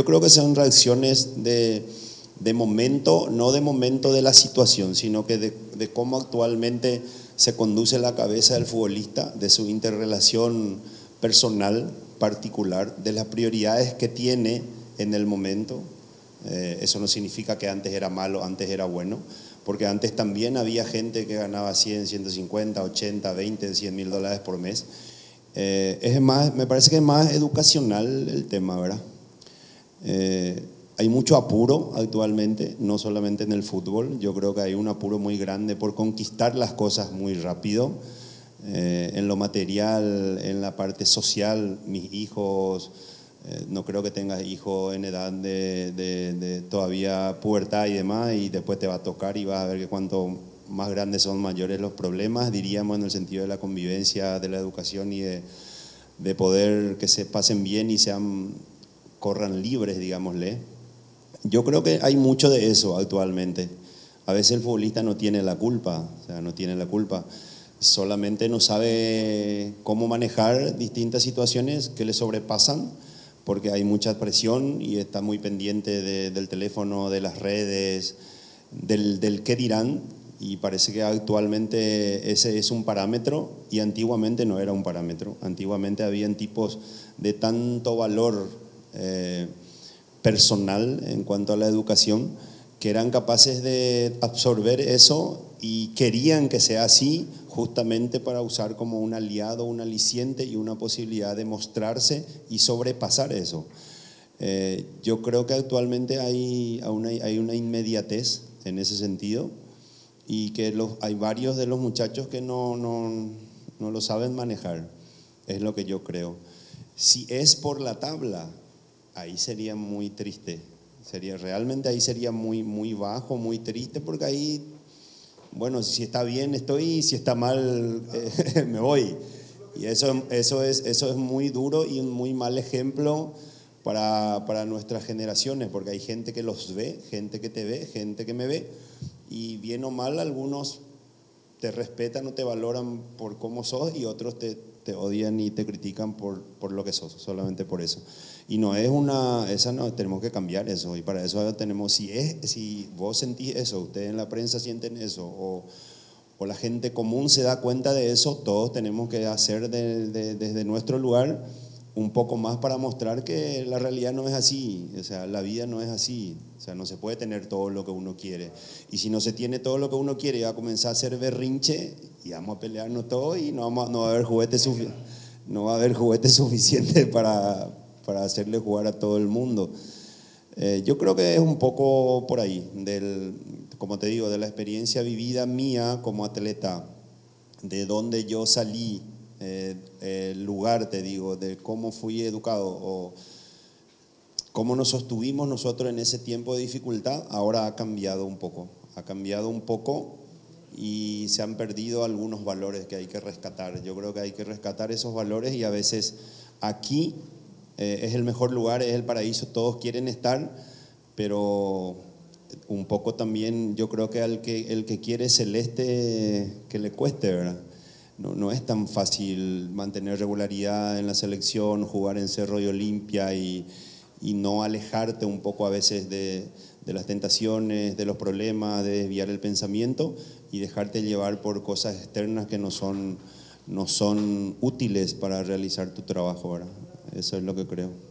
Yo creo que son reacciones de, de momento, no de momento de la situación, sino que de, de cómo actualmente se conduce la cabeza del futbolista, de su interrelación personal particular, de las prioridades que tiene en el momento. Eh, eso no significa que antes era malo, antes era bueno, porque antes también había gente que ganaba 100, 150, 80, 20, 100 mil dólares por mes. Eh, es más, me parece que es más educacional el tema, ¿verdad? Eh, hay mucho apuro actualmente, no solamente en el fútbol, yo creo que hay un apuro muy grande por conquistar las cosas muy rápido, eh, en lo material, en la parte social, mis hijos, eh, no creo que tengas hijos en edad de, de, todavía pubertad y demás, y después te va a tocar y vas a ver que cuanto más grandes son mayores los problemas, diríamos en el sentido de la convivencia, de la educación y de, de poder que se pasen bien y sean, corran libres, digámosle. Yo creo que hay mucho de eso actualmente. A veces el futbolista no tiene la culpa, o sea, no tiene la culpa. Solamente no sabe cómo manejar distintas situaciones que le sobrepasan, porque hay mucha presión y está muy pendiente del teléfono, de las redes, del, del qué dirán, y parece que actualmente ese es un parámetro y antiguamente no era un parámetro. Antiguamente habían tipos de tanto valor eh, personal en cuanto a la educación, que eran capaces de absorber eso y querían que sea así justamente para usar como un aliado, un aliciente y una posibilidad de mostrarse y sobrepasar eso. Eh, yo creo que actualmente hay una, hay una inmediatez en ese sentido y que hay varios de los muchachos que no, no, no lo saben manejar, es lo que yo creo. Si es por la tabla, ahí sería muy triste. Sería, realmente ahí sería muy, muy bajo, muy triste, porque ahí, bueno, si está bien estoy, si está mal eh, me voy. Y eso, eso, es, eso es muy duro y un muy mal ejemplo para, para nuestras generaciones, porque hay gente que los ve, gente que te ve, gente que me ve, y bien o mal algunos te respetan o te valoran por cómo sos y otros te, te odian y te critican por, por lo que sos, solamente por eso. Y no es una, esa no, tenemos que cambiar eso. Y para eso tenemos, si, es, si vos sentís eso, ustedes en la prensa sienten eso, o, o la gente común se da cuenta de eso, todos tenemos que hacer desde nuestro lugar un poco más para mostrar que la realidad no es así, o sea, la vida no es así, o sea, no se puede tener todo lo que uno quiere. Y si no se tiene todo lo que uno quiere, va a comenzar a hacer berrinche y vamos a pelearnos todo y no, vamos, no va a haber juguetes no va a haber juguetes suficientes para, para hacerle jugar a todo el mundo. Eh, yo creo que es un poco por ahí, del, como te digo, de la experiencia vivida mía como atleta, de dónde yo salí, eh, el lugar, te digo, de cómo fui educado o cómo nos sostuvimos nosotros en ese tiempo de dificultad, ahora ha cambiado un poco, ha cambiado un poco y se han perdido algunos valores que hay que rescatar. Yo creo que hay que rescatar esos valores y a veces aquí eh, es el mejor lugar, es el paraíso, todos quieren estar, pero un poco también yo creo que al que el que quiere celeste que le cueste, ¿verdad? No, es tan fácil mantener regularidad en la selección, jugar en Cerro y Olimpia y, y no alejarte un poco a veces de, las tentaciones, de los problemas, de desviar el pensamiento y dejarte llevar por cosas externas que no son, no son útiles para realizar tu trabajo. Eso es lo que creo.